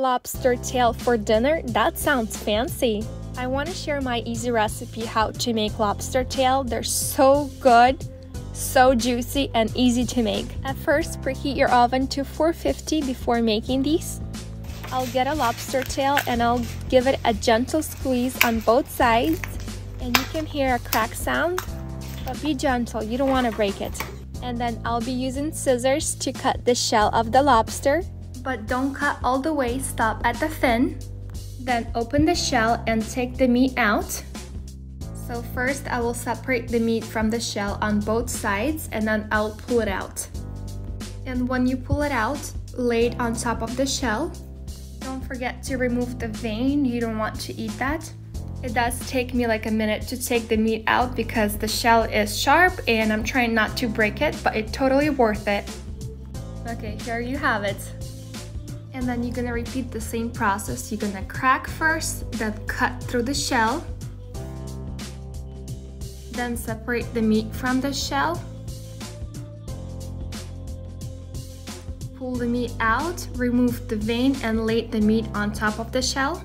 Lobster tail for dinner? That sounds fancy. I want to share my easy recipe how to make lobster tail. They're so good, so juicy, and easy to make. At first, preheat your oven to 450 before making these. I'll get a lobster tail and I'll give it a gentle squeeze on both sides. And you can hear a crack sound, but be gentle, you don't want to break it. And then I'll be using scissors to cut the shell of the lobster. But don't cut all the way, stop at the fin. Then open the shell and take the meat out. So first I will separate the meat from the shell on both sides and then I'll pull it out. And when you pull it out, lay it on top of the shell don't forget to remove the vein, you don't want to eat that. It does take me like a minute to take the meat out because the shell is sharp and I'm trying not to break it, but it's totally worth it. Okay, here you have it. And then you're gonna repeat the same process. You're gonna crack first, then cut through the shell. Then separate the meat from the shell. Pull the meat out, remove the vein and lay the meat on top of the shell.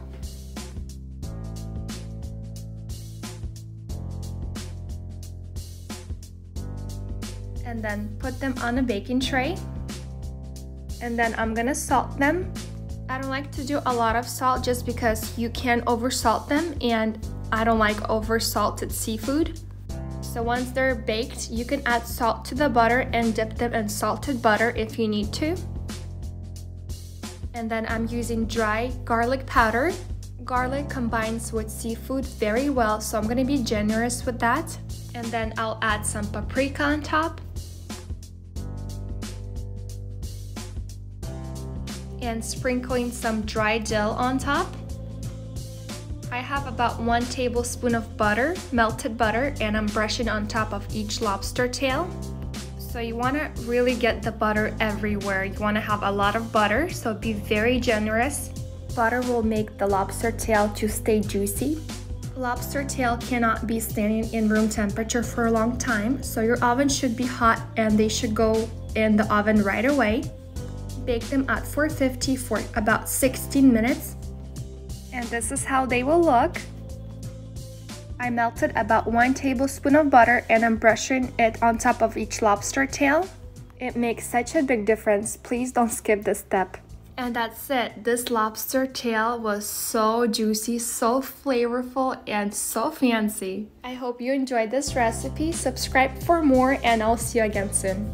And then put them on a baking tray. And then I'm gonna salt them. I don't like to do a lot of salt just because you can over salt them and I don't like over salted seafood. So once they're baked, you can add salt to the butter and dip them in salted butter if you need to. And then I'm using dry garlic powder. Garlic combines with seafood very well, so I'm gonna be generous with that. And then I'll add some paprika on top. And sprinkling some dry dill on top. I have about one tablespoon of butter, melted butter, and I'm brushing on top of each lobster tail. So you want to really get the butter everywhere. You want to have a lot of butter, so be very generous. Butter will make the lobster tail to stay juicy. Lobster tail cannot be standing in room temperature for a long time, so your oven should be hot and they should go in the oven right away. Bake them at 450 for about 16 minutes and this is how they will look. I melted about one tablespoon of butter and I'm brushing it on top of each lobster tail. It makes such a big difference. Please don't skip this step. And that's it. This lobster tail was so juicy, so flavorful, and so fancy. I hope you enjoyed this recipe. Subscribe for more and I'll see you again soon.